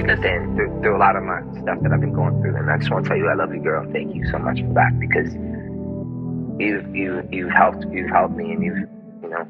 understand through, through a lot of my stuff that I've been going through. And I just want to tell you, I love you, girl. Thank you so much for that because you've you you've helped you've helped me and you've you know